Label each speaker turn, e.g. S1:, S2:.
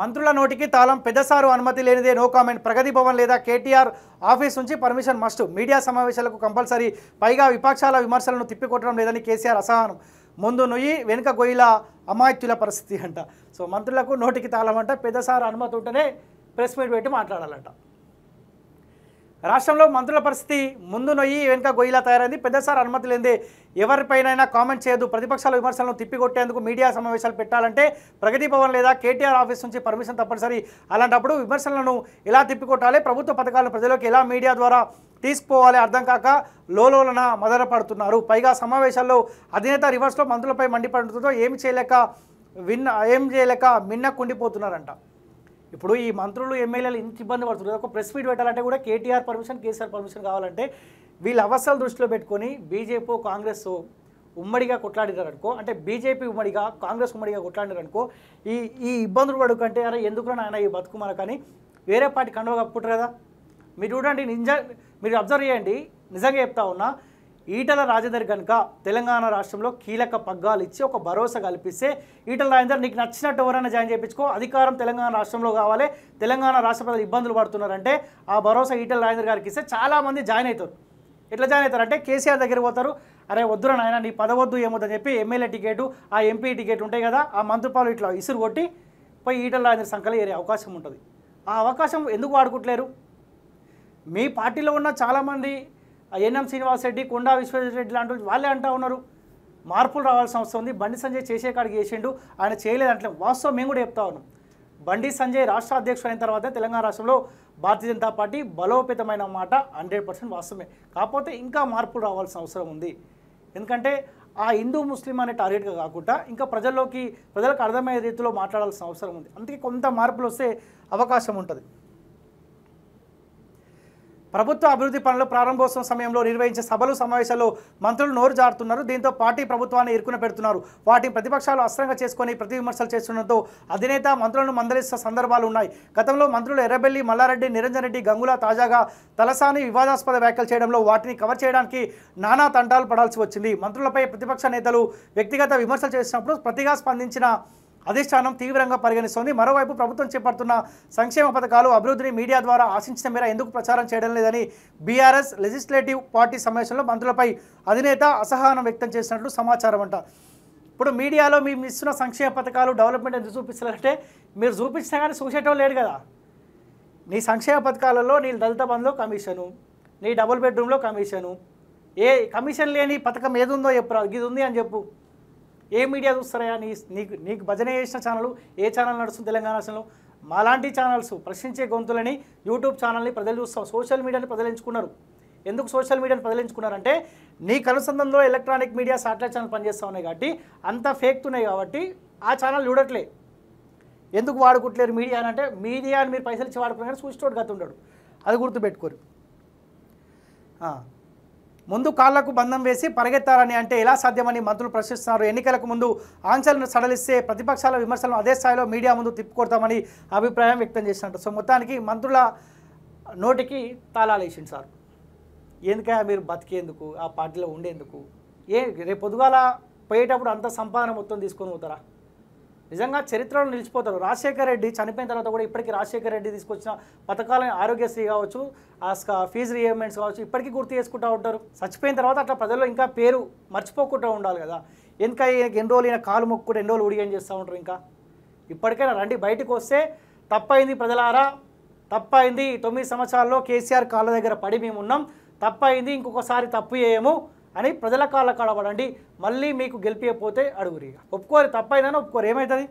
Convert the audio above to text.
S1: మంత్రుల నోటికి తాళం పెద్దసారు అనుమతి లేనిదే నో కామెంట్ ప్రగతి భవన్ లేదా కేటీఆర్ ఆఫీస్ నుంచి పర్మిషన్ మస్ట్. మీడియా సమావేశాలకు కంపల్సరీ. పైగా విపక్షాల విమర్శలను తిప్పికొట్టడం లేదని కేసీఆర్ అసహనం. ముందు నుయ్యి వెనుక గొయ్యిల అమాయత్యుల పరిస్థితి అంట. సో మంత్రులకు నోటికి తాళం అంట పెద్దసారు అనుమతి ఉంటేనే ప్రెస్ మీట్ పెట్టి మాట్లాడాలంట. రాష్ట్రంలో మంత్రుల పరిస్థితి ముందు నొయ్యి వెనుక గొయ్యిలా తయారైంది. పెద్దసారి అనుమతి లేదే ఎవరిపైనైనా కామెంట్ చేయదు. ప్రతిపక్షాల విమర్శలను తిప్పికొట్టేందుకు మీడియా సమావేశాలు పెట్టాలంటే ప్రగతి భవన్ లేదా కేటీఆర్ ఆఫీస్ నుంచి పర్మిషన్ తప్పనిసరి. అలాంటప్పుడు విమర్శలను ఎలా తిప్పికొట్టాలి? ప్రభుత్వ పథకాలను ప్రజలకు ఎలా మీడియా ద్వారా తీసుకుపోవాలి? అర్థం కాక లోలోలన మదన పడుతున్నారు పైగా సమావేశాల్లో అధినేత రివర్స్లో మంత్రులపై మండిపడుతుందో ఏమి చేయలేక విన్న ఏం చేయలేక మిన్న కుండిపోతున్నారంట ఇప్పుడు ఈ మంత్రులు ఎమ్మెల్యేలు ఇంత ఇబ్బంది పడుతున్నారు. ఒక ప్రెస్ మీట్ పెట్టాలంటే కూడా కేటీఆర్ పర్మిషన్ కేసీఆర్ పర్మిషన్ కావాలంటే వీళ్ళ అవసరాలు దృష్టిలో పెట్టుకొని బీజేపీ కాంగ్రెస్ ఉమ్మడిగా కొట్లాడినారనుకో అంటే బీజేపీ ఉమ్మడిగా కాంగ్రెస్ ఉమ్మడిగా కొట్లాడినారనుకో ఈ ఈ ఇబ్బందులు పడుకుంటే అరే ఎందుకు నాయన ఈ బతుకు మనకని వేరే పార్టీ కండవ కప్పుకుంటారు కదా? మీరు చూడండి నిజ మీరు అబ్జర్వ్ చేయండి. నిజంగా చెప్తా ఉన్నా ఈటల రాజేందర్ కనుక తెలంగాణ రాష్ట్రంలో కీలక పగ్గాలు ఇచ్చి ఒక భరోసా కల్పిస్తే ఈటల రాజేందర్ నీకు నచ్చినట్టు ఎవరైనా జాయిన్ చేయించుకో. అధికారం తెలంగాణ రాష్ట్రంలో కావాలి. తెలంగాణ రాష్ట్ర ప్రజలు ఇబ్బందులు పడుతున్నారంటే ఆ భరోసా ఈటల రాజేందర్ గారికి ఇస్తే చాలామంది జాయిన్ అవుతారు. ఎట్లా జాయిన్ అవుతారు అంటే కేసీఆర్ దగ్గర పోతారు. అరే వద్దురా నాయన నీ పదవద్దు ఏమొద్దని చెప్పి ఎమ్మెల్యే టికెట్ ఆ ఎంపీ టికెట్ ఉంటాయి కదా ఆ మంత్రిపాలు ఇట్లా ఇసురు కొట్టి పోయి ఈటల రాజేందర్ సంఖ్యలో ఏరే అవకాశం ఉంటుంది. ఆ అవకాశం ఎందుకు వాడుకుంటలేరు? మీ పార్టీలో ఉన్న చాలామంది ఎన్ఎం శ్రీనివాస్ రెడ్డి కొండా విశ్వేశ్వరరెడ్డి లాంటి వాళ్ళే అంటా ఉన్నారు. మార్పులు రావాల్సిన అవసరం ఉంది. బండి సంజయ్ చేసే కాడికి చేసిండు. ఆయన చేయలేదు అంటే వాస్తవం మేము కూడా చెప్తా ఉన్నాం. బండి సంజయ్ రాష్ట్ర అధ్యక్షుడు అయిన తర్వాత తెలంగాణ రాష్ట్రంలో భారతీయ జనతా పార్టీ బలోపేతమైన మాట హండ్రెడ్ పర్సెంట్ వాస్తవమే. కాకపోతే ఇంకా మార్పులు రావాల్సిన అవసరం ఉంది. ఎందుకంటే ఆ హిందూ ముస్లిం అనే టార్గెట్గా కాకుండా ఇంకా ప్రజల్లోకి ప్రజలకు అర్థమయ్యే రీతిలో మాట్లాడాల్సిన అవసరం ఉంది. అందుకే కొంత మార్పులు వస్తే అవకాశం ఉంటుంది. ప్రభుత్వ అభివృద్ధి పనులు ప్రారంభోత్సవం సమయంలో నిర్వహించే సభలు సమావేశాల్లో మంత్రులు నోరు జారుతున్నారు. దీంతో పార్టీ ప్రభుత్వాన్ని ఇరుకున పెడుతున్నారు. వాటిని ప్రతిపక్షాలు అస్త్రంగా చేసుకుని ప్రతి విమర్శలు చేస్తుండటంతో అధినేత మంత్రులను మందలిస్తున్న సందర్భాలు ఉన్నాయి. గతంలో మంత్రులు ఎర్రబెల్లి మల్లారెడ్డి నిరంజన్ రెడ్డి గంగుల తాజాగా తలసాని వివాదాస్పద వ్యాఖ్యలు చేయడంలో వాటిని కవర్ చేయడానికి నానా తంటాలు పడాల్సి వచ్చింది. మంత్రులపై ప్రతిపక్ష నేతలు వ్యక్తిగత విమర్శలు చేసినప్పుడు ప్రతిగా స్పందించిన అధిష్టానం తీవ్రంగా పరిగణిస్తోంది. మరోవైపు ప్రభుత్వం చేపడుతున్న సంక్షేమ పథకాలు అభివృద్ధిని మీడియా ద్వారా ఆశించిన మేర ఎందుకు ప్రచారం చేయడం లేదని బీఆర్ఎస్ లెజిస్లేటివ్ పార్టీ సమావేశంలో మంత్రులపై అధినేత అసహనం వ్యక్తం చేసినట్లు సమాచారం అంట. ఇప్పుడు మీడియాలో మేము ఇస్తున్న సంక్షేమ పథకాలు డెవలప్మెంట్ ఎందుకు చూపిస్తారంటే మీరు చూపించినా కానీ చూసేటోళ్ళు లేడు కదా. నీ సంక్షేమ పథకాలలో నీ దళిత బంధులో కమిషను నీ డబుల్ బెడ్రూమ్లో కమిషను ఏ కమిషన్ లేని పథకం ఏది ఉందో చెప్పరా ఇది ఉంది అని చెప్పు. ఏ మీడియా చూస్తారా నీ నీకు నీకు భజన చేసిన ఛానల్ ఏ ఛానల్ నడుస్తుంది తెలంగాణ రాష్ట్రంలో? మాలాంటి ఛానల్స్ ప్రశ్నించే గొంతులని యూట్యూబ్ ఛానల్ని ప్రజలు చూస్తాం సోషల్ మీడియాని ప్రజలించుకున్నారు. ఎందుకు సోషల్ మీడియాని ప్రజలించుకున్నారంటే నీకు అనుసంధానంలో ఎలక్ట్రానిక్ మీడియా శాటిలైట్ ఛానల్ పనిచేస్తూ ఉన్నాయి కాబట్టి అంత ఫేక్తున్నాయి కాబట్టి ఆ ఛానల్ చూడట్లే. ఎందుకు వాడుకుంటలేరు మీడియా అని అంటే మీడియాని మీరు పైసలు ఇచ్చి వాడుకున్నారు చూసేటోడు గత ఉండడు అది గుర్తుపెట్టుకోరు. ముందు కాళ్ళకు బంధం వేసి పరిగెత్తారని అంటే ఎలా సాధ్యమని మంత్రులు ప్రశ్నిస్తున్నారు. ఎన్నికలకు ముందు ఆంక్షలను సడలిస్తే ప్రతిపక్షాల విమర్శలను అదే స్థాయిలో మీడియా ముందు తిప్పుకొడతామని అభిప్రాయం వ్యక్తం చేసినట్టు. సో మొత్తానికి మంత్రుల నోటికి తాళాలు వేసింది సార్. ఎందుకైనా మీరు బతికేందుకు ఆ పార్టీలో ఉండేందుకు? ఏ రేపు పొద్దుగాల పోయేటప్పుడు అంత సంపాదన మొత్తం తీసుకొని పోతారా? నిజంగా చరిత్రలో నిలిచిపోతారు రాజశేఖర రెడ్డి చనిపోయిన తర్వాత కూడా ఇప్పటికీ రాజశేఖర రెడ్డి తీసుకొచ్చిన పథకాలను ఆరోగ్యశ్రీ కావచ్చు ఆ స్క- ఫీజు రియంబర్మెంట్స్ కావచ్చు ఇప్పటికీ గుర్తు చేసుకుంటూ ఉంటారు. చచ్చిపోయిన తర్వాత అట్లా ప్రజల్లో ఇంకా పేరు మర్చిపోకుండా ఉండాలి కదా. ఎందుక ఎన్ని రోజులు ఈయన కాలు మొక్కు ఎన్ని రోజులు ఉడిగేం చేస్తూ ఉంటారు ఇంకా? ఇప్పటికైనా రండి బయటకు వస్తే తప్పైంది ప్రజలారా. తప్పైంది తొమ్మిది సంవత్సరాల్లో కేసీఆర్ కాళ్ళ దగ్గర పడి మేము ఉన్నాం. తప్పైంది ఇంకొకసారి తప్పు చేయము. అని ప్రజల కాళ్ళ కాడబడండి మళ్ళీ మీకు గెలిపియపోతే అడుగురి ఒప్పుకోరు తప్పైందని ఒప్పుకోరు. ఏమవుతుంది